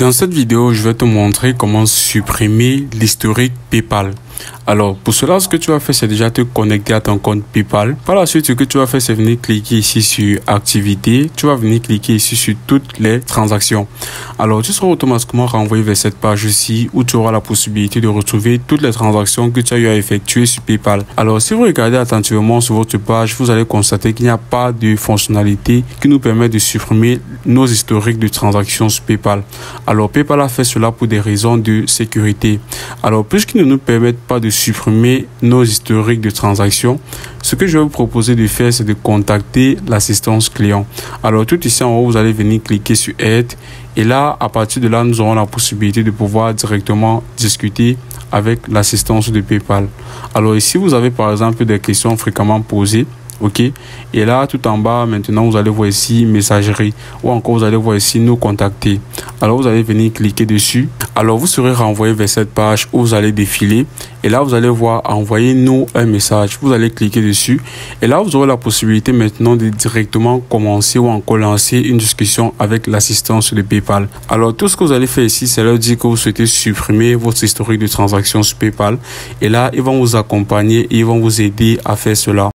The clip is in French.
Dans cette vidéo, je vais te montrer comment supprimer l'historique PayPal. Alors, pour cela, ce que tu vas faire, c'est déjà te connecter à ton compte PayPal. Par la suite, ce que tu vas faire, c'est venir cliquer ici sur Activité. Tu vas venir cliquer ici sur toutes les transactions. Alors, tu seras automatiquement renvoyé vers cette page ici où tu auras la possibilité de retrouver toutes les transactions que tu as eu à effectuer sur PayPal. Alors, si vous regardez attentivement sur votre page, vous allez constater qu'il n'y a pas de fonctionnalité qui nous permet de supprimer nos historiques de transactions sur PayPal. Alors, PayPal a fait cela pour des raisons de sécurité. Alors, puisqu'ils ne nous permettent de supprimer nos historiques de transactions, ce que je vais vous proposer de faire, c'est de contacter l'assistance client. Alors, tout ici en haut, vous allez venir cliquer sur Aide. Et là, à partir de là, nous aurons la possibilité de pouvoir directement discuter avec l'assistance de PayPal. Alors ici, vous avez par exemple des questions fréquemment posées ok? Et là tout en bas maintenant vous allez voir ici messagerie ou encore vous allez voir ici nous contacter alors vous allez venir cliquer dessus alors vous serez renvoyé vers cette page où vous allez défiler. Et là vous allez voir envoyer nous un message. Vous allez cliquer dessus. Et là vous aurez la possibilité maintenant de directement commencer ou encore lancer une discussion avec l'assistance de PayPal. Alors tout ce que vous allez faire ici c'est leur dire que vous souhaitez supprimer votre historique de transactions sur PayPal. Et là ils vont vous accompagner et ils vont vous aider à faire cela